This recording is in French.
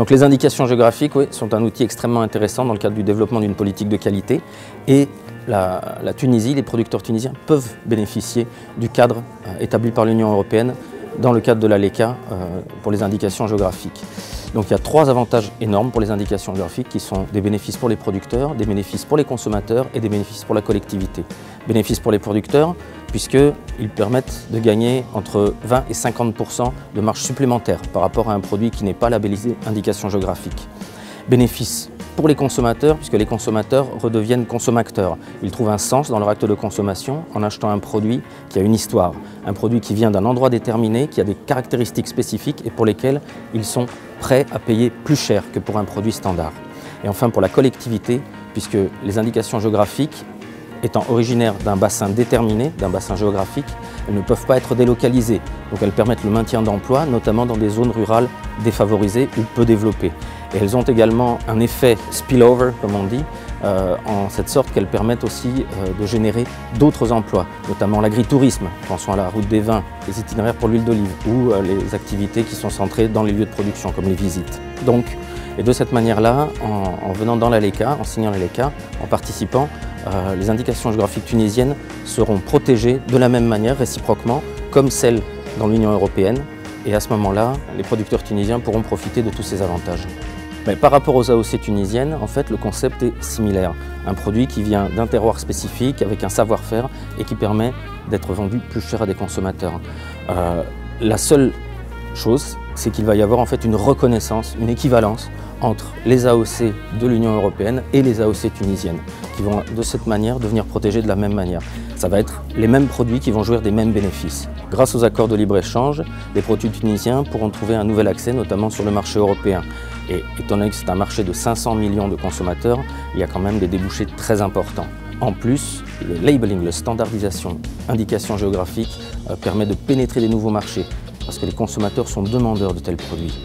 Donc les indications géographiques oui, sont un outil extrêmement intéressant dans le cadre du développement d'une politique de qualité et la, Tunisie, les producteurs tunisiens peuvent bénéficier du cadre euh, établi par l'Union européenne dans le cadre de la LECA euh, pour les indications géographiques. Donc il y a trois avantages énormes pour les indications géographiques qui sont des bénéfices pour les producteurs, des bénéfices pour les consommateurs et des bénéfices pour la collectivité. Bénéfices pour les producteurs puisqu'ils permettent de gagner entre 20 et 50% de marge supplémentaire par rapport à un produit qui n'est pas labellisé indication géographique. Bénéfices pour les consommateurs, puisque les consommateurs redeviennent consommateurs. Ils trouvent un sens dans leur acte de consommation en achetant un produit qui a une histoire, un produit qui vient d'un endroit déterminé, qui a des caractéristiques spécifiques et pour lesquelles ils sont prêts à payer plus cher que pour un produit standard. Et enfin pour la collectivité, puisque les indications géographiques étant originaires d'un bassin déterminé, d'un bassin géographique, elles ne peuvent pas être délocalisées. Donc elles permettent le maintien d'emplois, notamment dans des zones rurales défavorisées ou peu développées. Elles ont également un effet spillover, comme on dit, euh, en cette sorte qu'elles permettent aussi euh, de générer d'autres emplois, notamment l'agritourisme, pensons à la route des vins, les itinéraires pour l'huile d'olive ou euh, les activités qui sont centrées dans les lieux de production, comme les visites. Donc, et de cette manière-là, en, venant dans la LECA, en signant la LECA, en participant, les indications géographiques tunisiennes seront protégées de la même manière, réciproquement, comme celles dans l'Union européenne. Et à ce moment-là, les producteurs tunisiens pourront profiter de tous ces avantages. Par rapport aux AOC tunisiennes, en fait, le concept est similaire. Un produit qui vient d'un terroir spécifique, avec un savoir-faire et qui permet d'être vendu plus cher à des consommateurs. Euh, la seule chose, c'est qu'il va y avoir en fait une reconnaissance, une équivalence entre les AOC de l'Union européenne et les AOC tunisiennes, qui vont de cette manière devenir protégés de la même manière. Ça va être les mêmes produits qui vont jouir des mêmes bénéfices. Grâce aux accords de libre-échange, les produits tunisiens pourront trouver un nouvel accès, notamment sur le marché européen. Et étant donné que c'est un marché de 500 millions de consommateurs, il y a quand même des débouchés très importants. En plus, le labeling, la standardisation, indication géographique, euh, permet de pénétrer des nouveaux marchés parce que les consommateurs sont demandeurs de tels produits.